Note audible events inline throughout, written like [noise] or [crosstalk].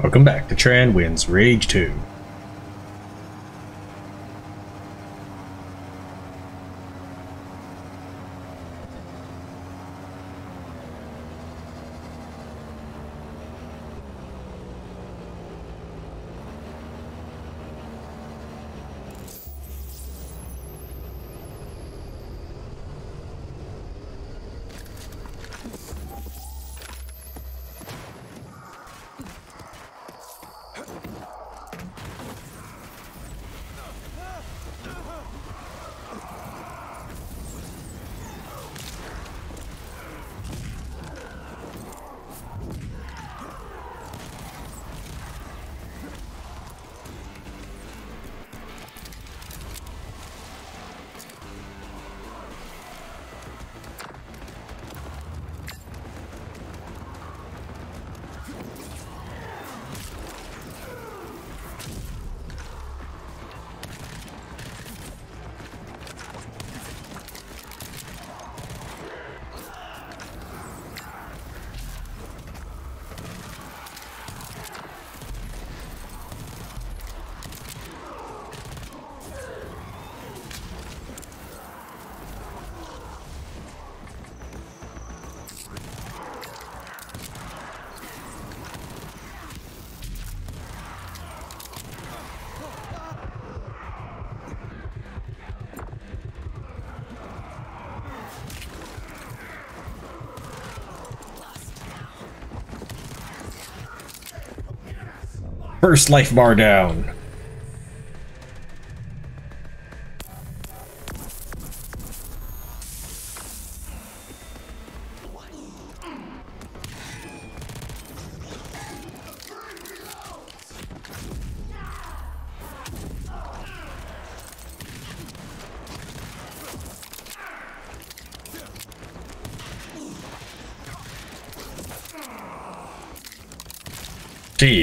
Welcome back to Tran Wins Rage 2. First life bar down.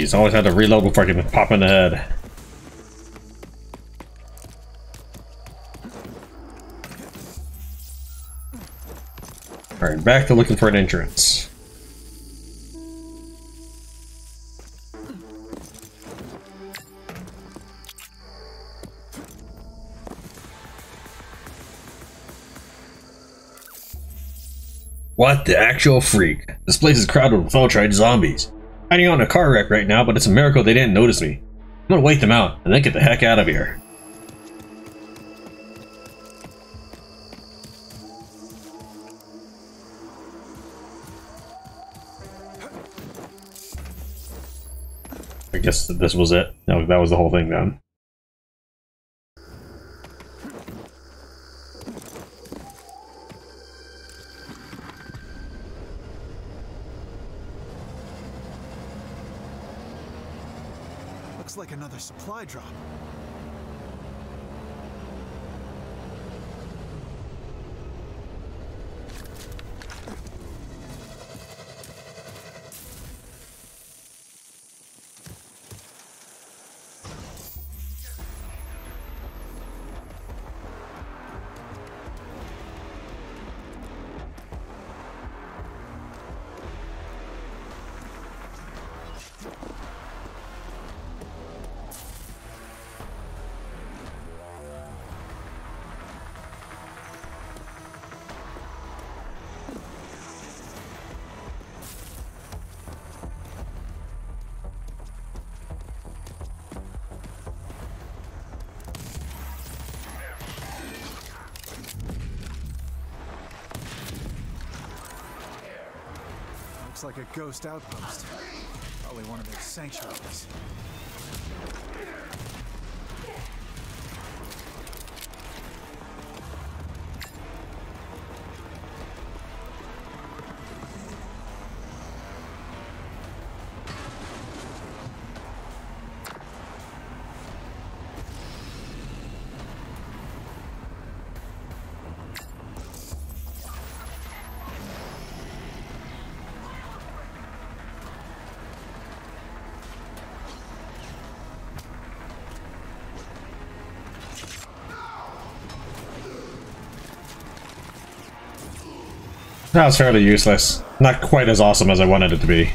Jeez, always had to reload before I could pop in the head. Alright, back to looking for an entrance. What the actual freak? This place is crowded with Feltrite zombies. Hiding out in a car wreck right now, but it's a miracle they didn't notice me. I'm gonna wait them out, and then get the heck out of here. I guess this was it. No, that was the whole thing then. like another supply drop. Like a ghost outpost. Probably one of their sanctuaries. That was fairly useless. Not quite as awesome as I wanted it to be.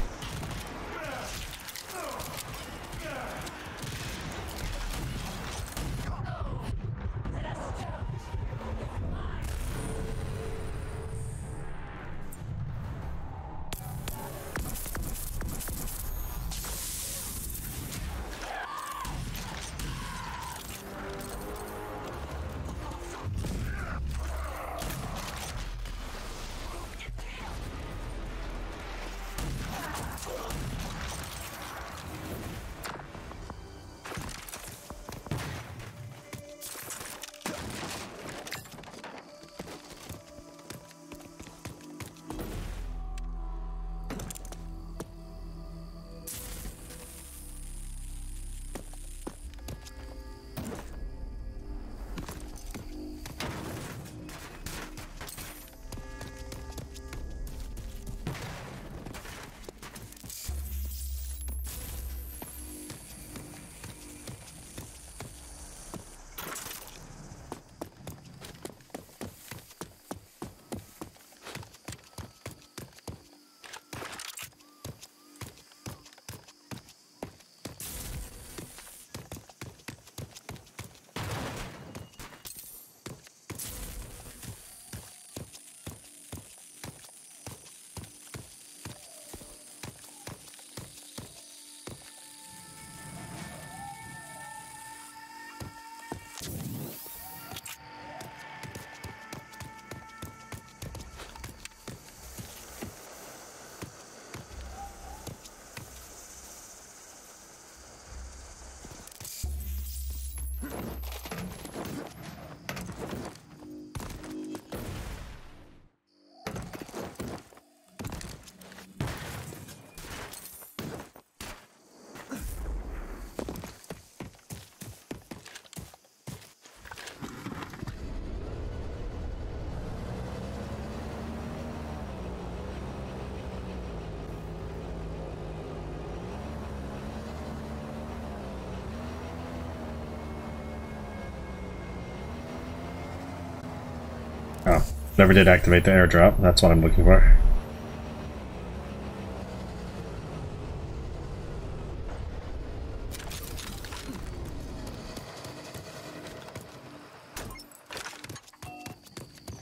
Never did activate the airdrop. That's what I'm looking for.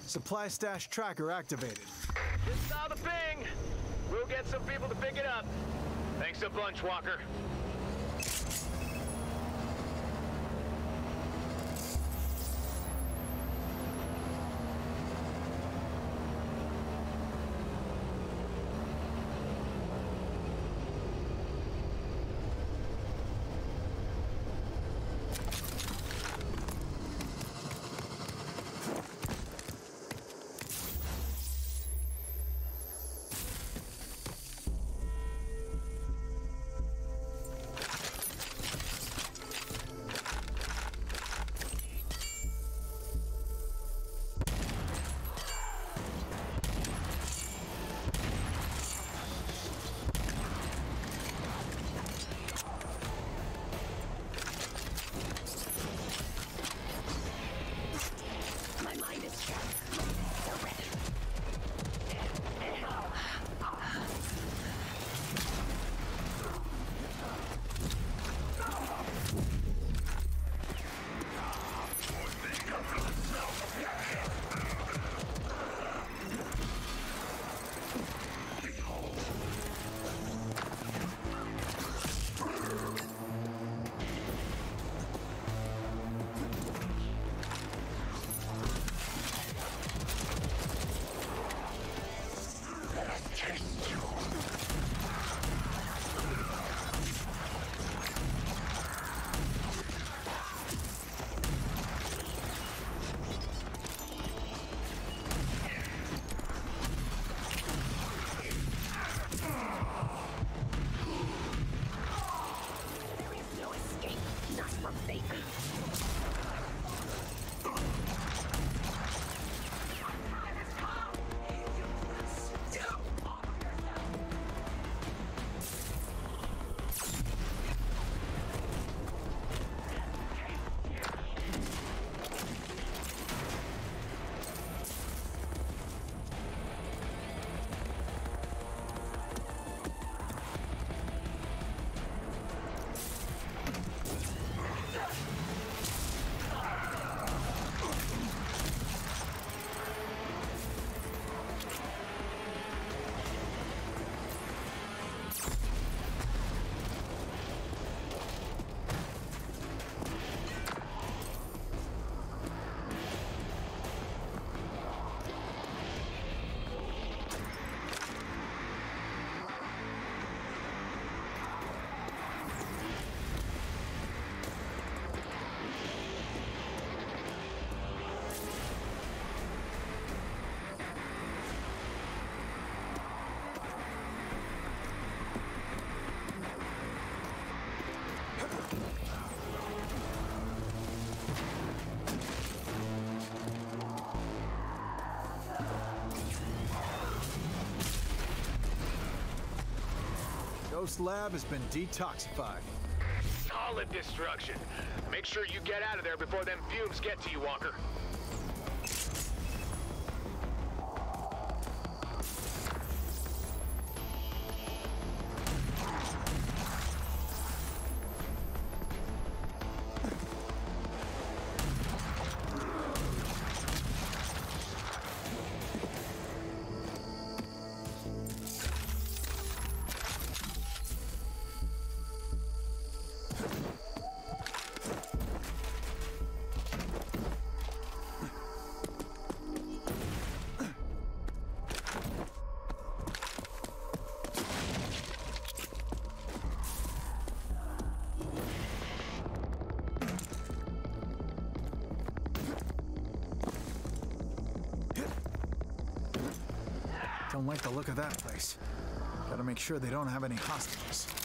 Supply stash tracker activated. Just saw the ping. We'll get some people to pick it up. Thanks a bunch, Walker. Ghost Lab has been detoxified. Solid destruction. Make sure you get out of there before them fumes get to you, Walker. Place. Gotta make sure they don't have any hostages.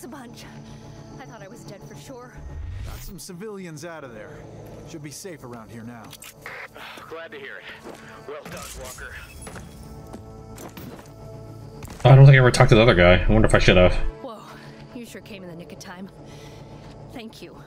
Thanks a bunch. I thought I was dead for sure. Got some civilians out of there. Should be safe around here now. Glad to hear it. Well done, Walker. I don't think I ever talked to the other guy. I wonder if I should have. Whoa, you sure came in the nick of time. Thank you.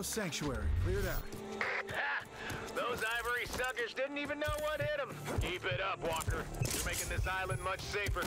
Ghost Sanctuary, cleared out. [laughs] Those ivory suckers didn't even know what hit them. Keep it up, Walker. You're making this island much safer.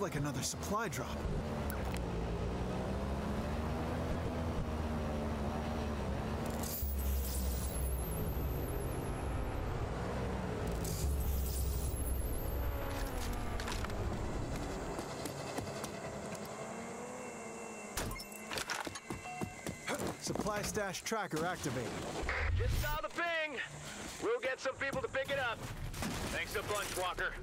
Like another supply drop. Supply stash tracker activated. Just saw the ping. We'll get some people to pick it up. Thanks a bunch, Walker.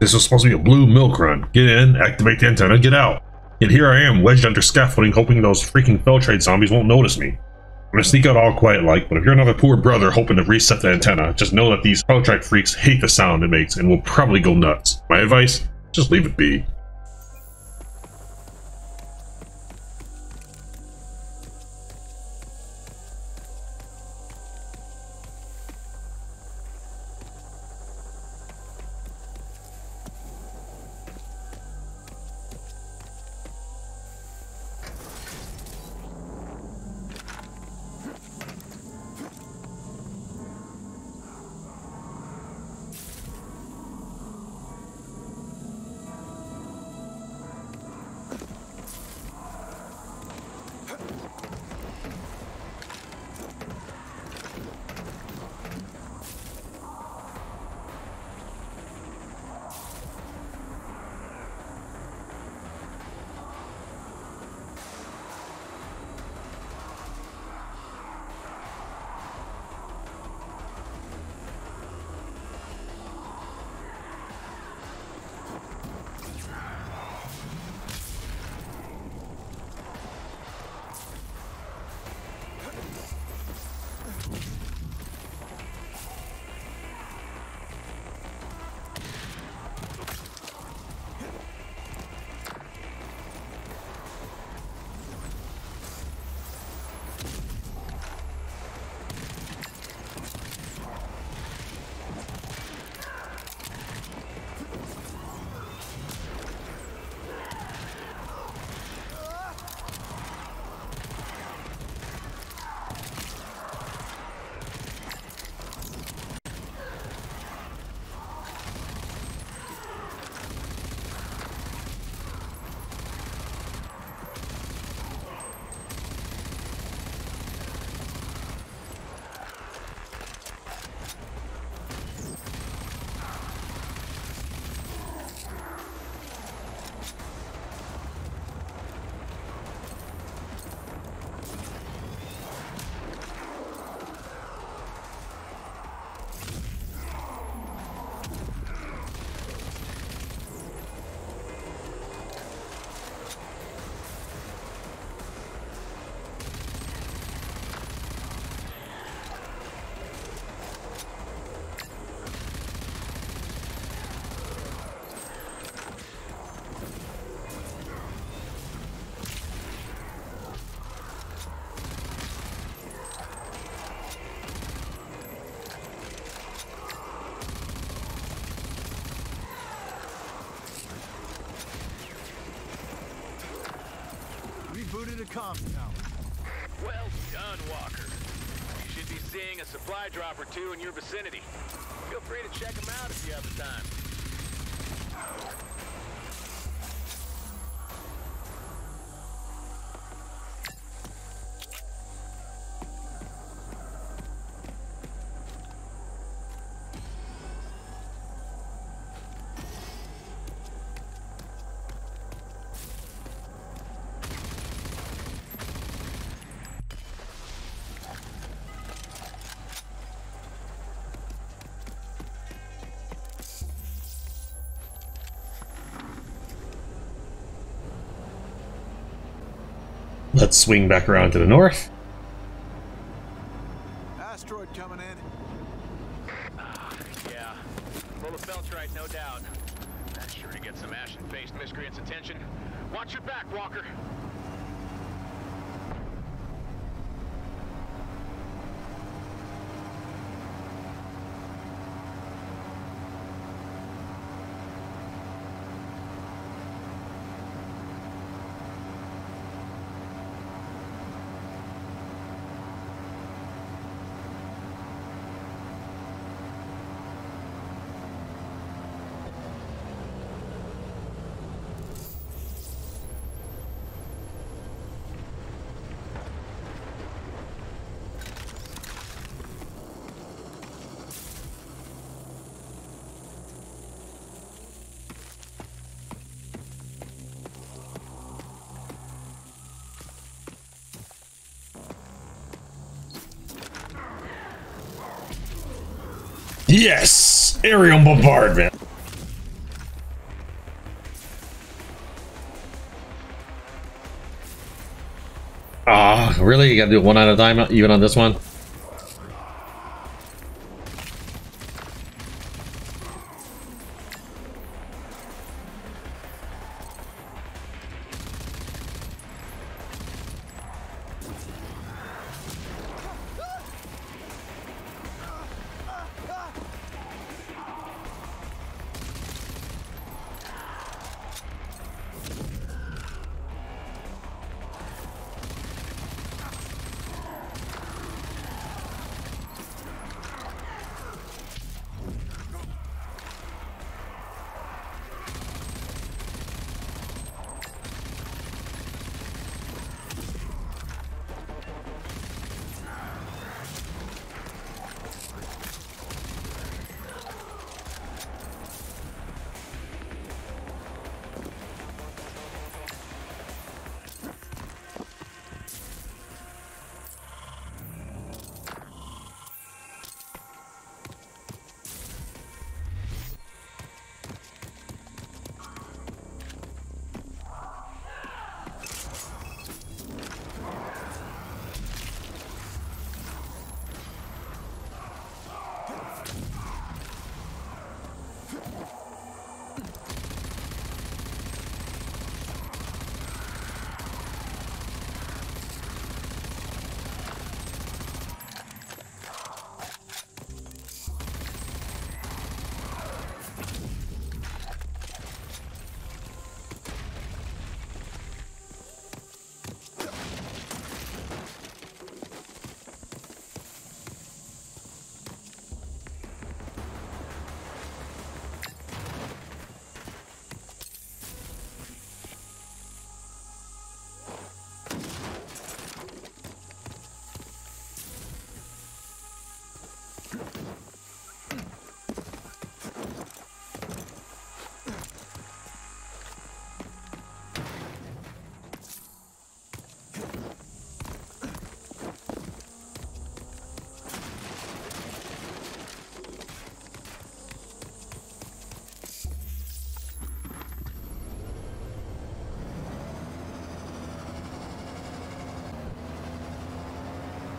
This was supposed to be a blue milk run. Get in, activate the antenna, get out. Yet here I am, wedged under scaffolding, hoping those freaking Feltrite zombies won't notice me. I'm gonna sneak out all quiet like, but if you're another poor brother hoping to reset the antenna, just know that these Feltrite freaks hate the sound it makes and will probably go nuts. My advice? Just leave it be. Rebooted a comms tower. Well done, Walker. You should be seeing a supply drop or two in your vicinity. Feel free to check them out if you have the time. Let's swing back around to the north. Yes! Aerial bombardment! Ah, really? You gotta do it one at a time, even on this one?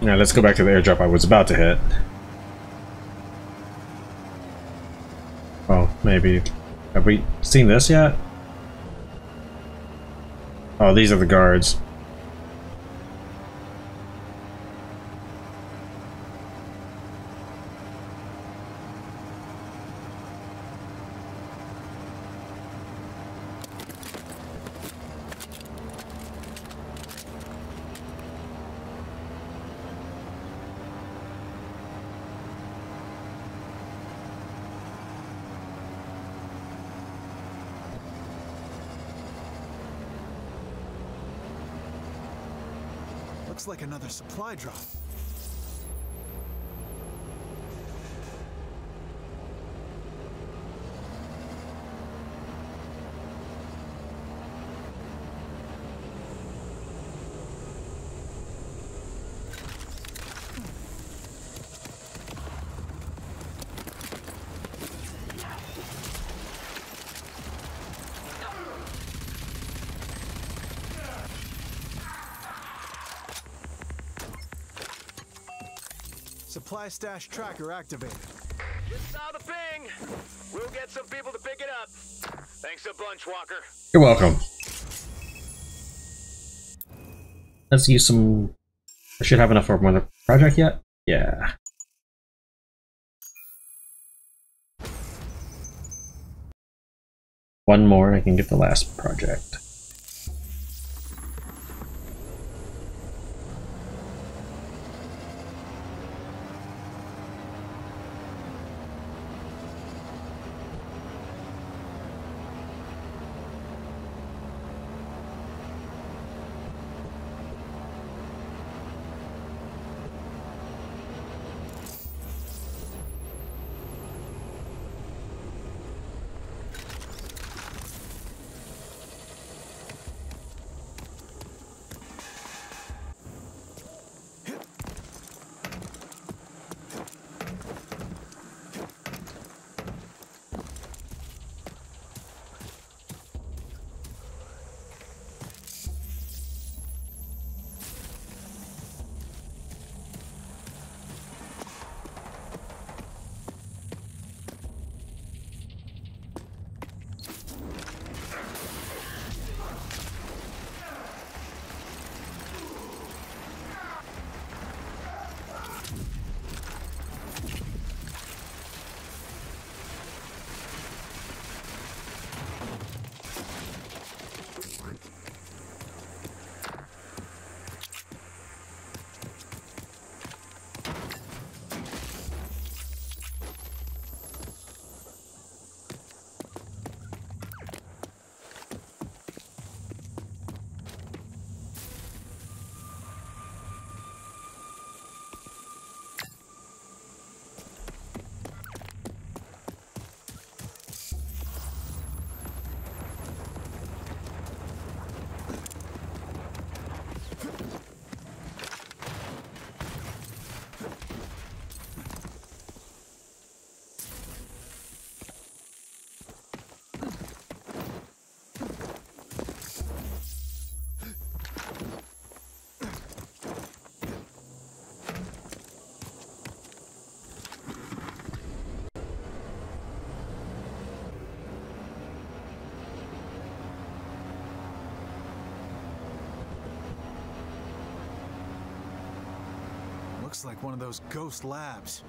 Now let's go back to the airdrop I was about to hit. Oh, maybe. Have we seen this yet? Oh, these are the guards. Looks like another supply drop. Supply stash tracker activated. Just saw the ping. We'll get some people to pick it up. Thanks a bunch, Walker. You're welcome. Let's use some... I should have enough for another project yet? Yeah. One more and I can get the last project. Like one of those ghost labs.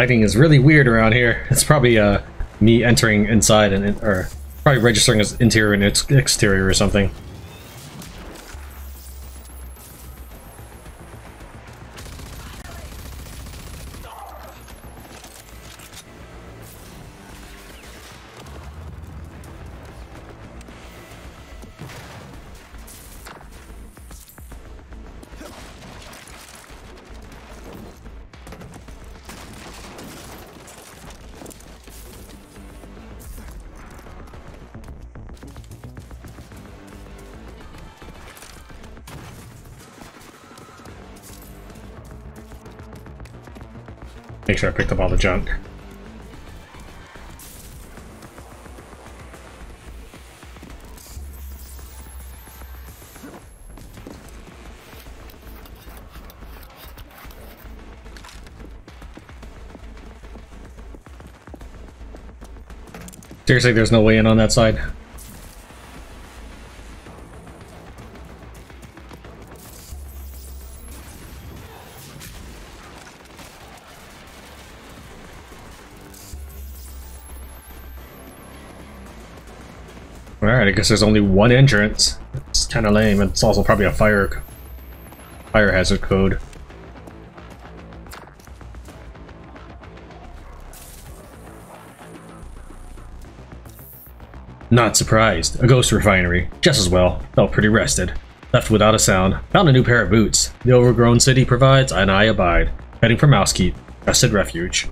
Lighting is really weird around here. It's probably uh me entering inside and or probably registering as interior and ex exterior or something. Make sure I picked up all the junk. Seriously, there's no way in on that side. Guess there's only one entrance. It's kind of lame. It's also probably a fire fire hazard code. Not surprised. A ghost refinery. Just as well. Felt pretty rested. Left without a sound. Found a new pair of boots. The overgrown city provides, and I abide. Heading for Mousekeep. Rested refuge.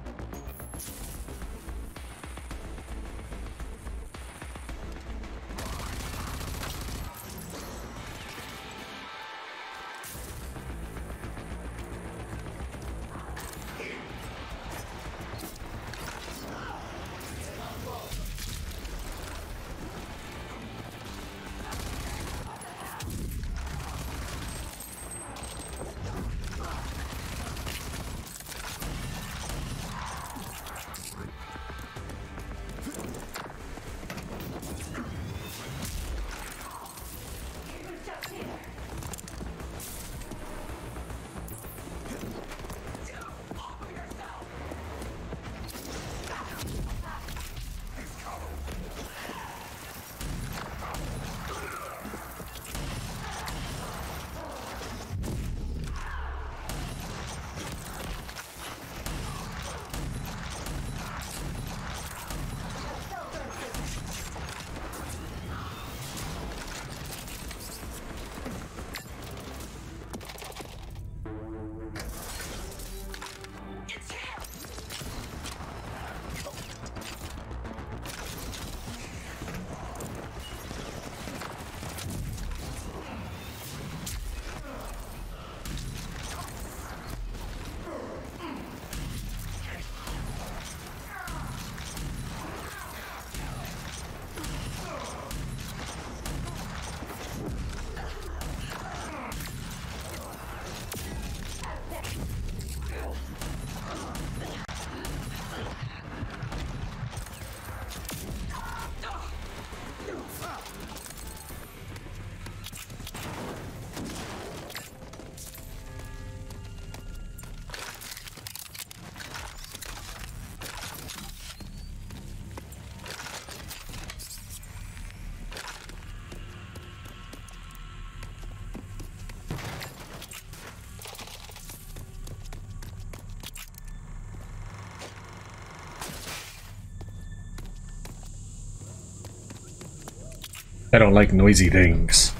I don't like noisy things.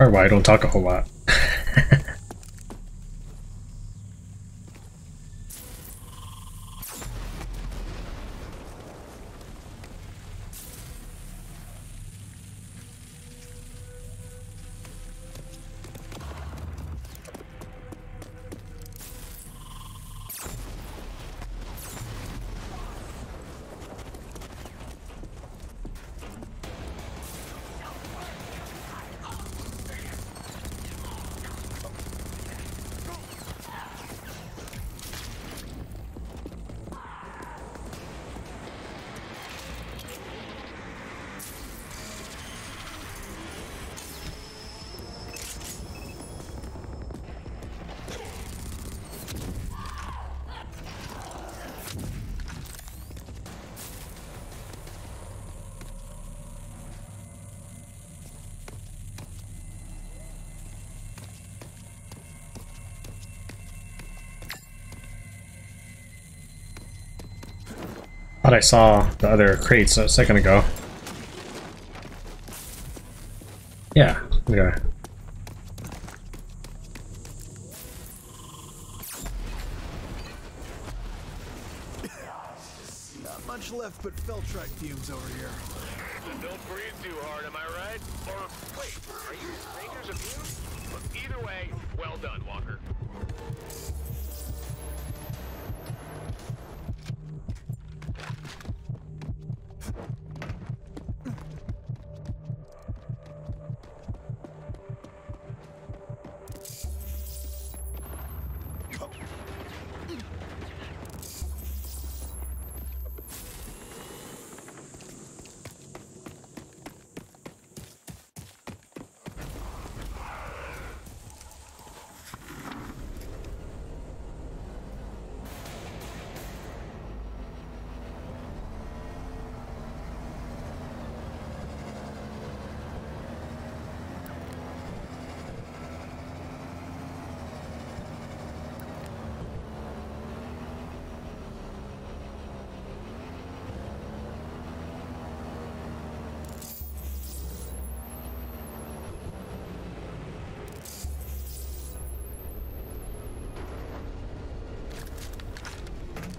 Or why I don't talk a whole lot. Thought I saw the other crates a second ago. Yeah, yeah. Not much left but Feltrite fumes over here.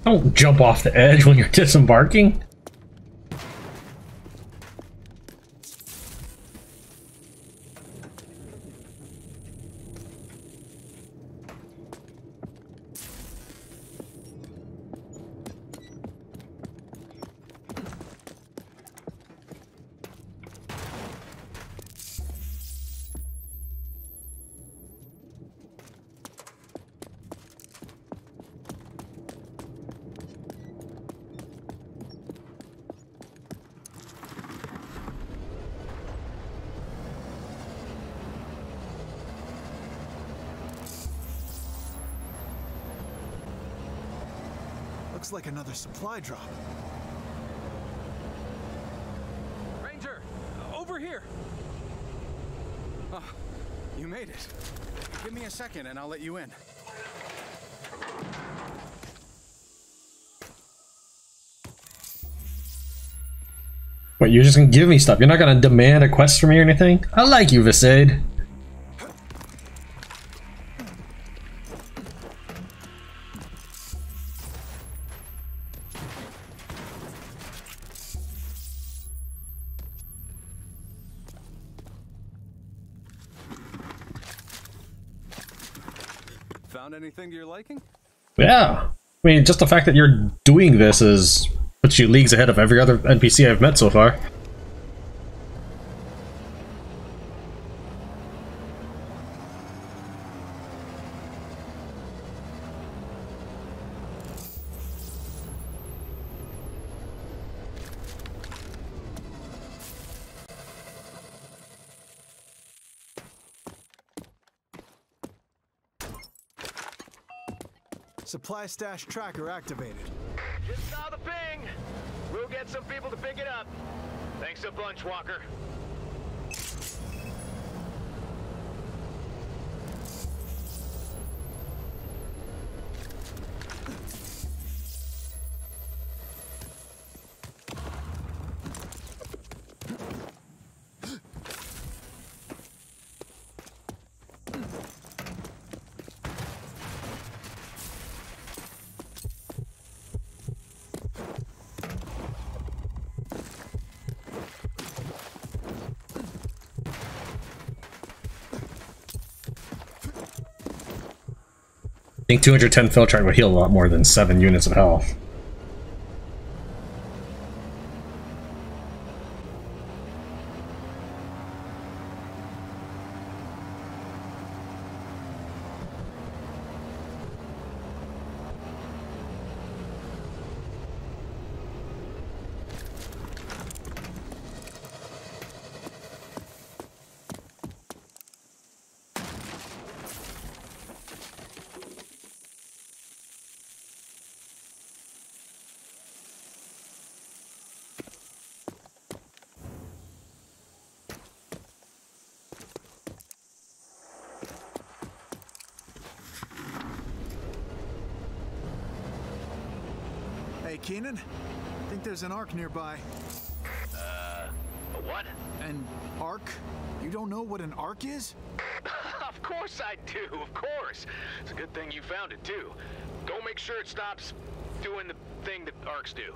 Don't jump off the edge when you're disembarking. Looks like another supply drop. Ranger, over here. Oh, you made it. Give me a second and I'll let you in. What, you're just gonna give me stuff? You're not gonna demand a quest from me or anything? I like you, Visaid. Found anything to your liking? Yeah. I mean, just the fact that you're doing this is puts you leagues ahead of every other NPC I've met so far. Supply stash tracker activated. Just saw the ping. We'll get some people to pick it up. Thanks a bunch, Walker. Think 210 Feltrite would heal a lot more than 7 units of health. Hey, Keenan. I think there's an ark nearby. Uh, what? An ark? You don't know what an ark is? [laughs] of course I do, of course. It's a good thing you found it, too. Go make sure it stops doing the thing that arks do.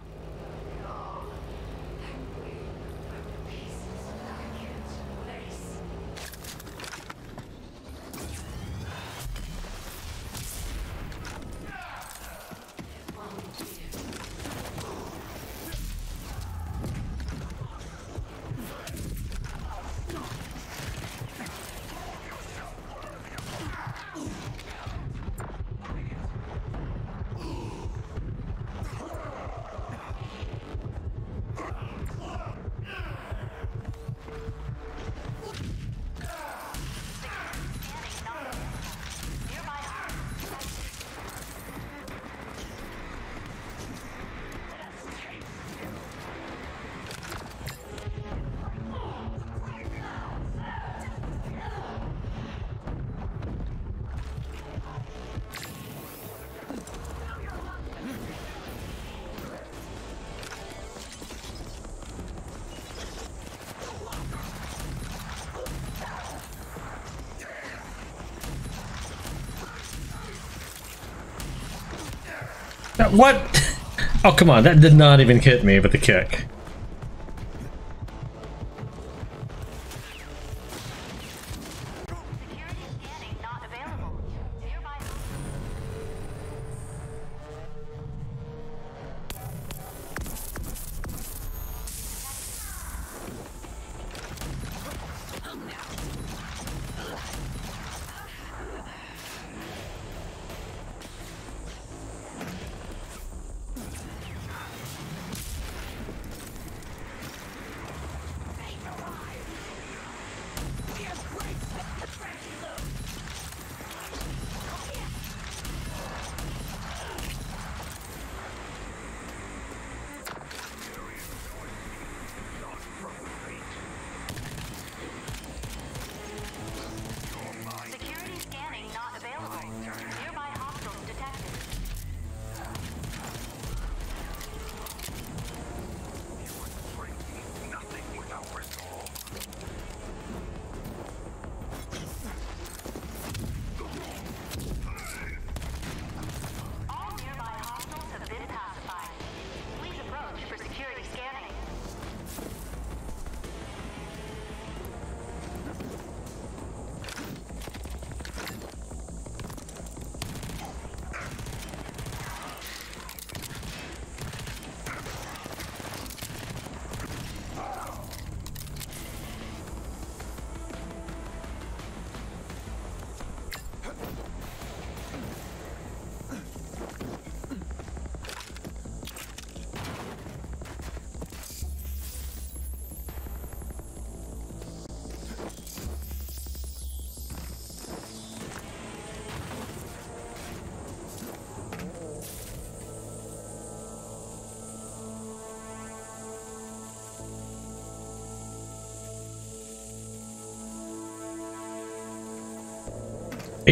What? Oh, come on. That did not even hit me with the kick.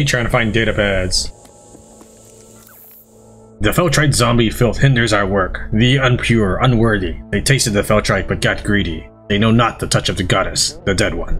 Trying to find data pads. The Feltrite zombie filth hinders our work. The unpure, unworthy. They tasted the Feltrite but got greedy. They know not the touch of the goddess, the dead one.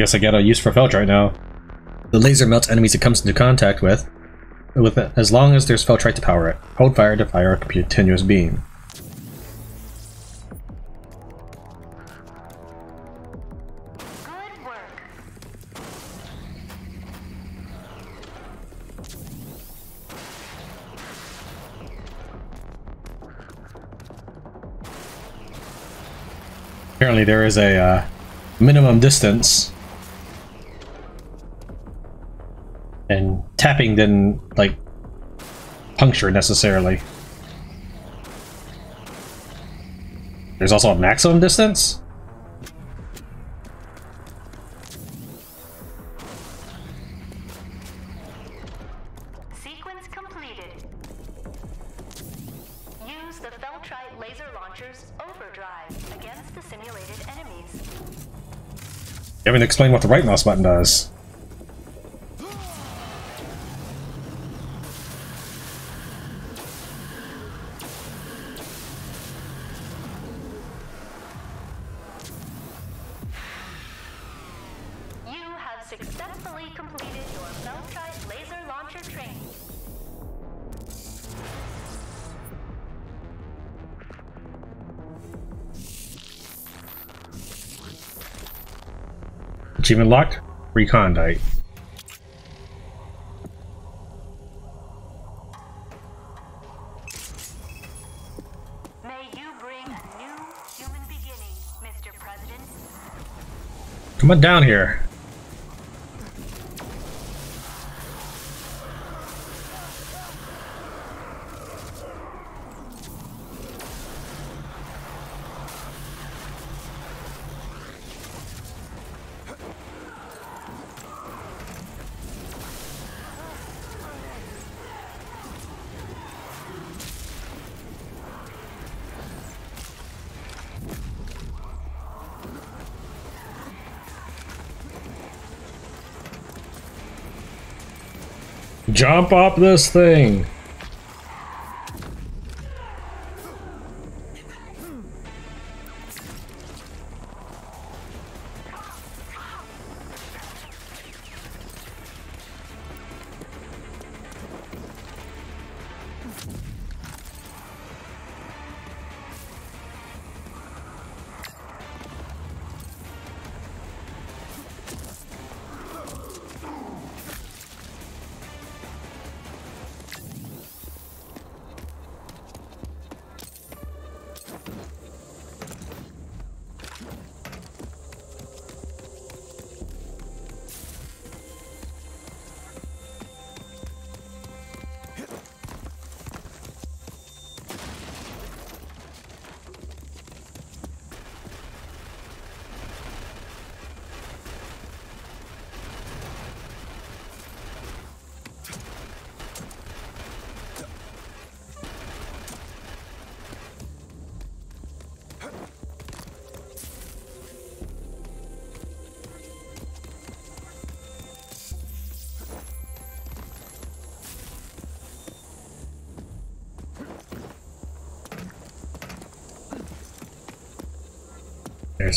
Guess I got a use for Feltrite now. The laser melts enemies it comes into contact with, with it, as long as there's Feltrite to power it. Hold fire to fire a continuous beam. Apparently there is a uh, minimum distance. Tapping didn't, like, puncture necessarily. There's also a maximum distance? Sequence completed. Use the Feltrite laser launcher's overdrive against the simulated enemies. You haven't explained what the right mouse button does. Achievement locked? Recondite. May you bring a new human beginning, Mr. President. Come on down here. Jump up this thing!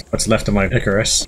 What's left of my Icarus.